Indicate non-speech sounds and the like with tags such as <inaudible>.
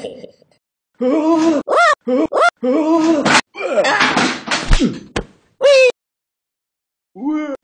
<laughs> Wee!